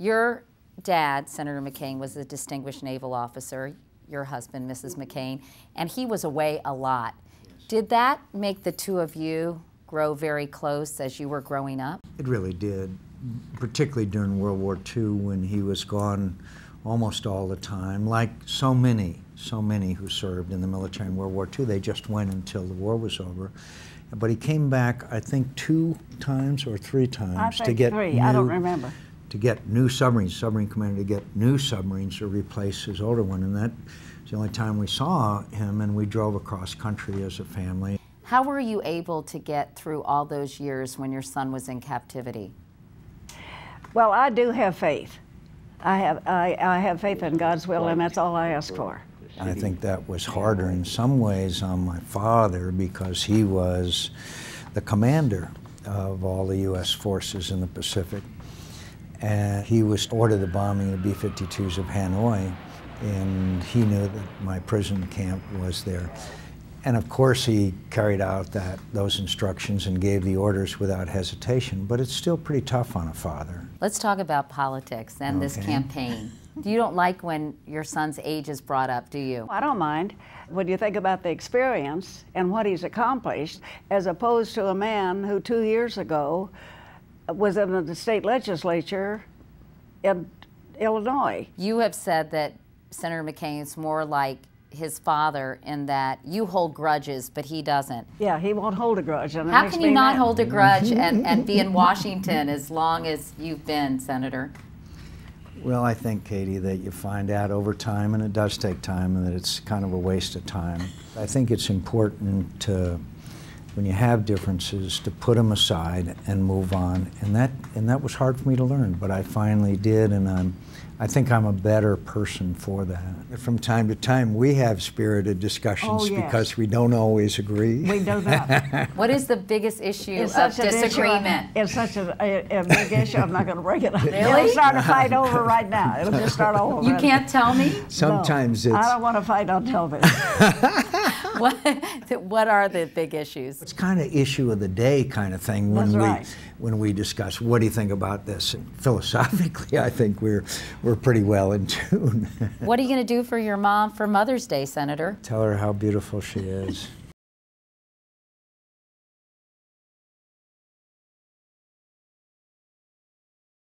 Your dad, Senator McCain, was a distinguished naval officer, your husband, Mrs. McCain, and he was away a lot. Did that make the two of you grow very close as you were growing up? It really did, particularly during World War II when he was gone almost all the time. Like so many, so many who served in the military in World War II, they just went until the war was over. But he came back, I think, two times or three times I to get three. new, I don't remember. To get new submarines, submarine commander to get new submarines to replace his older one, and that was the only time we saw him. And we drove across country as a family. How were you able to get through all those years when your son was in captivity? Well, I do have faith. I have, I, I have faith in God's will, and that's all I ask for. I think that was harder in some ways on my father because he was the commander of all the U.S. forces in the Pacific. And he was ordered the bombing of the B 52s of Hanoi, and he knew that my prison camp was there. And of course, he carried out that, those instructions and gave the orders without hesitation, but it's still pretty tough on a father. Let's talk about politics and this campaign. You don't like when your son's age is brought up, do you? I don't mind when you think about the experience and what he's accomplished, as opposed to a man who two years ago was in the state legislature in Illinois. You have said that Senator McCain is more like his father in that you hold grudges, but he doesn't. Yeah, he won't hold a grudge. And How can you not mad. hold a grudge and, and be in Washington as long as you've been, Senator? Well, I think, Katie, that you find out over time, and it does take time, and that it's kind of a waste of time. I think it's important to, when you have differences, to put them aside and move on. And that, and that was hard for me to learn, but I finally did, and I'm, I think I'm a better person for that. From time to time, we have spirited discussions Oh, yes. because we don't always agree. We do that. What is the biggest issue It's of such an issue. disagreement? It's such a, a, a big issue. I'm not going to bring it up. Really? It'll start a fight over right now. It'll just start over. You can't tell me? Sometimes No, it's. I don't want to fight on television. What, what are the big issues? It's kind of issue of the day kind of thing when That's we right. when we discuss what do you think about this. Philosophically, I think we're we're pretty well in tune. What are you going to do for your mom for Mother's Day, Senator? Tell her how beautiful she is.